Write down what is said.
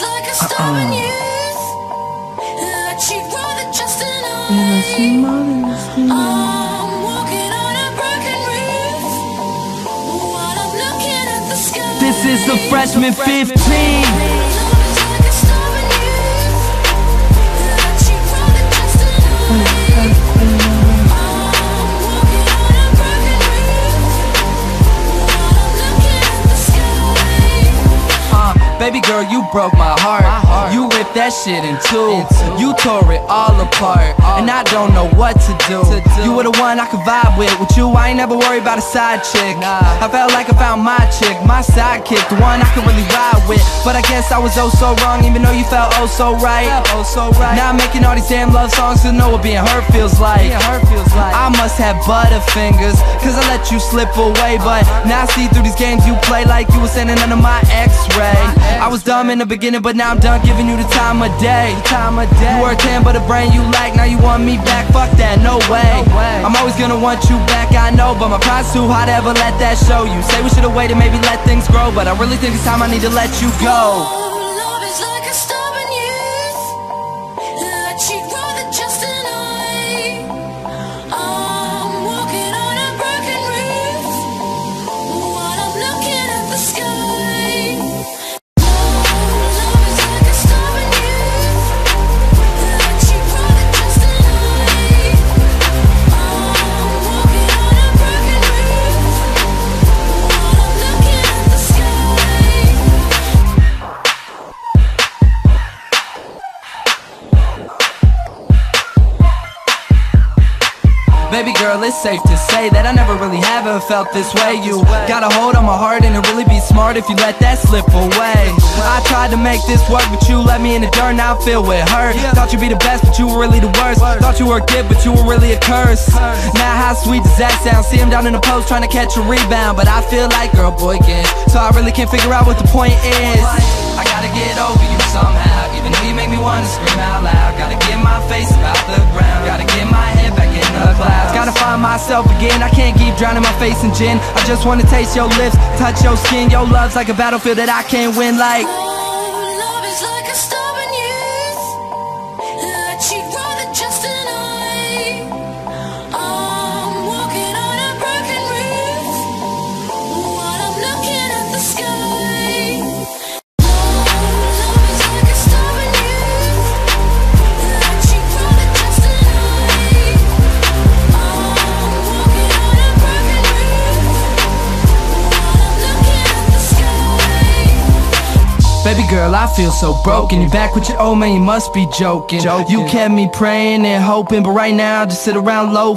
like a stubborn youth that she'd rather just deny. I'm walking on a broken roof. While I'm looking at the sky. This is the freshman 15 Baby girl, you broke my heart. You ripped that shit in two. You tore it all apart. And I don't know what to do. You were the one I could vibe with. With you, I ain't never worried about a side chick. I felt like I found my chick, my sidekick, the one I could really ride with. But I guess I was oh so wrong, even though you felt oh so right. Oh so right. Now I'm making all these damn love songs to know what being hurt feels like. I must have butterfingers, cause I let you slip away. But now I see through these games you play like you were sending under my x-ray. I was dumb in the beginning, but now I'm done giving you the time of day. Time of day. You were a 10, but a brain you lack. Now you want me back? Fuck that, no way. I'm always gonna want you back, I know, but my pride's too high to ever let that show you. Say we should've waited, maybe let things grow, but I really think it's time I need to let you go. Baby girl, it's safe to say that I never really have ever felt this way. You got a hold on my heart, and it really be smart if you let that slip away. I tried to make this work, but you let me in the dirt, now I feel with hurt. Thought you'd be the best, but you were really the worst. Thought you were a gift, but you were really a curse. Now, how sweet does that sound? See him down in the post trying to catch a rebound, but I feel like girl, boy, again. So I really can't figure out what the point is. Myself again, I can't keep drowning my face in gin. I just wanna taste your lips, touch your skin. Your love's like a battlefield that I can't win, like. Baby girl, I feel so broken. You back with your old man, you must be joking. You kept me praying and hoping, but right now I just sit around low.